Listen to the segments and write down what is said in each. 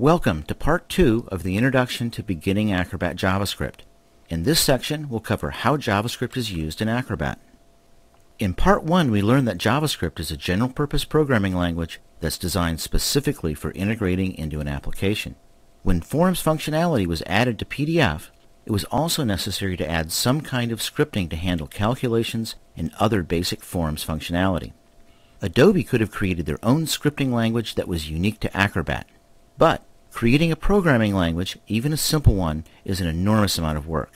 Welcome to part two of the introduction to beginning Acrobat JavaScript. In this section, we'll cover how JavaScript is used in Acrobat. In part one, we learned that JavaScript is a general-purpose programming language that's designed specifically for integrating into an application. When Forms functionality was added to PDF, it was also necessary to add some kind of scripting to handle calculations and other basic Forms functionality. Adobe could have created their own scripting language that was unique to Acrobat. But creating a programming language, even a simple one, is an enormous amount of work.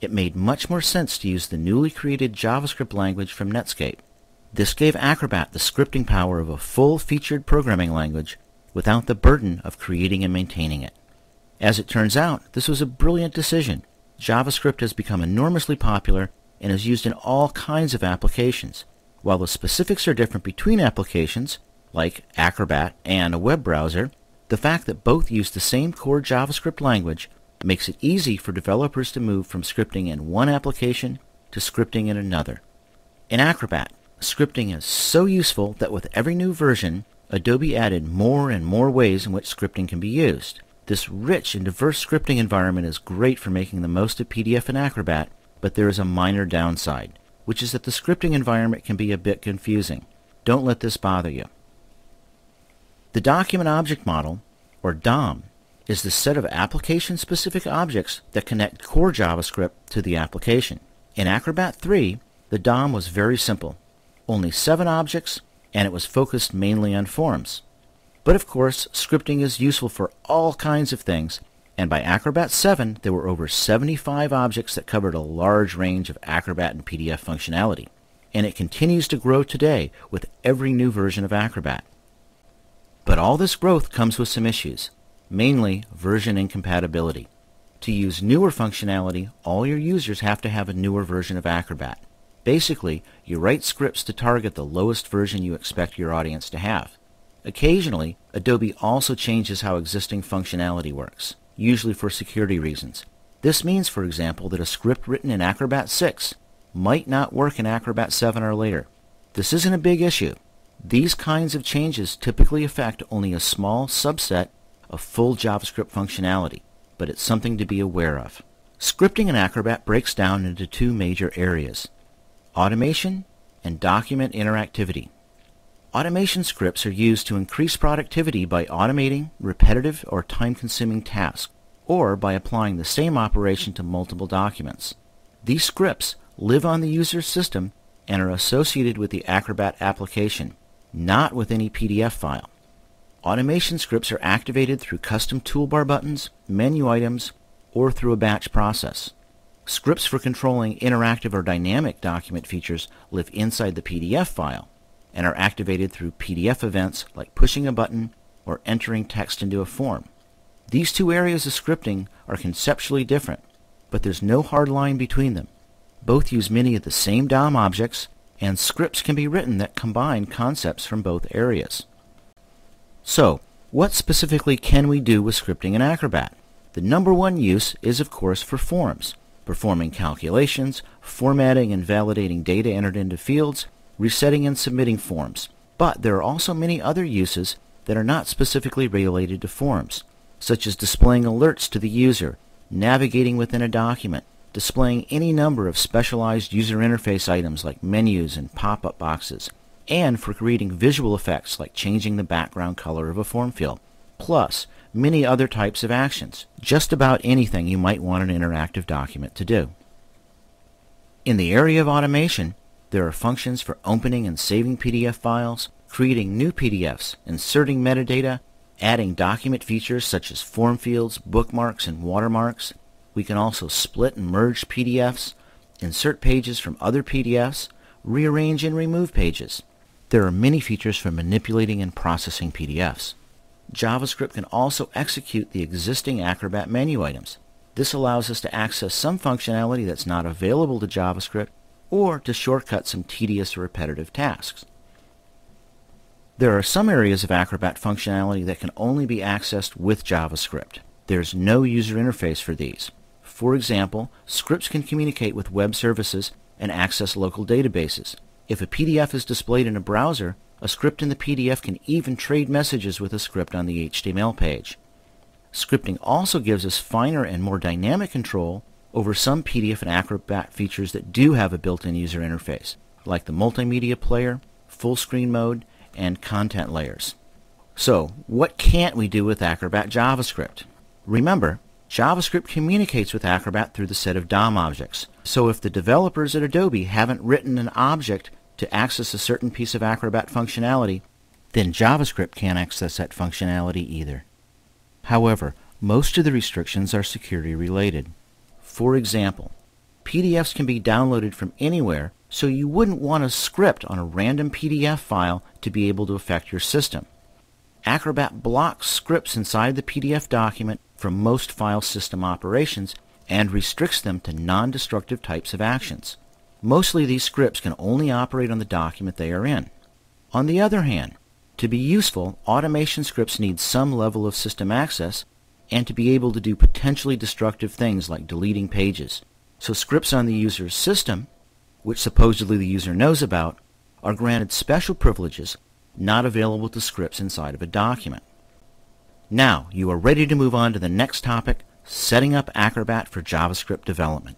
It made much more sense to use the newly created JavaScript language from Netscape. This gave Acrobat the scripting power of a full-featured programming language without the burden of creating and maintaining it. As it turns out, this was a brilliant decision. JavaScript has become enormously popular and is used in all kinds of applications, while the specifics are different between applications, like Acrobat and a web browser, the fact that both use the same core JavaScript language makes it easy for developers to move from scripting in one application to scripting in another. In Acrobat, scripting is so useful that with every new version, Adobe added more and more ways in which scripting can be used. This rich and diverse scripting environment is great for making the most of PDF and Acrobat, but there is a minor downside which is that the scripting environment can be a bit confusing. Don't let this bother you. The Document Object Model, or DOM, is the set of application-specific objects that connect core JavaScript to the application. In Acrobat 3, the DOM was very simple, only seven objects, and it was focused mainly on forms. But of course, scripting is useful for all kinds of things, and by Acrobat 7, there were over 75 objects that covered a large range of Acrobat and PDF functionality. And it continues to grow today with every new version of Acrobat. But all this growth comes with some issues, mainly version incompatibility. To use newer functionality, all your users have to have a newer version of Acrobat. Basically, you write scripts to target the lowest version you expect your audience to have. Occasionally, Adobe also changes how existing functionality works usually for security reasons. This means, for example, that a script written in Acrobat 6 might not work in Acrobat 7 or later. This isn't a big issue. These kinds of changes typically affect only a small subset of full JavaScript functionality, but it's something to be aware of. Scripting in Acrobat breaks down into two major areas, automation and document interactivity. Automation scripts are used to increase productivity by automating repetitive or time-consuming tasks, or by applying the same operation to multiple documents. These scripts live on the user's system and are associated with the Acrobat application, not with any PDF file. Automation scripts are activated through custom toolbar buttons, menu items, or through a batch process. Scripts for controlling interactive or dynamic document features live inside the PDF file, and are activated through PDF events like pushing a button or entering text into a form. These two areas of scripting are conceptually different, but there's no hard line between them. Both use many of the same DOM objects, and scripts can be written that combine concepts from both areas. So, what specifically can we do with scripting in Acrobat? The number one use is, of course, for forms, performing calculations, formatting and validating data entered into fields, resetting and submitting forms. But there are also many other uses that are not specifically related to forms, such as displaying alerts to the user, navigating within a document, displaying any number of specialized user interface items like menus and pop-up boxes, and for creating visual effects like changing the background color of a form field, plus many other types of actions, just about anything you might want an interactive document to do. In the area of automation, there are functions for opening and saving PDF files, creating new PDFs, inserting metadata, adding document features such as form fields, bookmarks, and watermarks. We can also split and merge PDFs, insert pages from other PDFs, rearrange and remove pages. There are many features for manipulating and processing PDFs. JavaScript can also execute the existing Acrobat menu items. This allows us to access some functionality that's not available to JavaScript or to shortcut some tedious or repetitive tasks. There are some areas of Acrobat functionality that can only be accessed with JavaScript. There's no user interface for these. For example, scripts can communicate with web services and access local databases. If a PDF is displayed in a browser, a script in the PDF can even trade messages with a script on the HTML page. Scripting also gives us finer and more dynamic control over some PDF and Acrobat features that do have a built-in user interface, like the multimedia player, full screen mode, and content layers. So, what can't we do with Acrobat JavaScript? Remember, JavaScript communicates with Acrobat through the set of DOM objects. So if the developers at Adobe haven't written an object to access a certain piece of Acrobat functionality, then JavaScript can't access that functionality either. However, most of the restrictions are security related. For example, PDFs can be downloaded from anywhere, so you wouldn't want a script on a random PDF file to be able to affect your system. Acrobat blocks scripts inside the PDF document from most file system operations and restricts them to non-destructive types of actions. Mostly these scripts can only operate on the document they are in. On the other hand, to be useful, automation scripts need some level of system access and to be able to do potentially destructive things like deleting pages. So scripts on the user's system, which supposedly the user knows about, are granted special privileges not available to scripts inside of a document. Now, you are ready to move on to the next topic, setting up Acrobat for JavaScript development.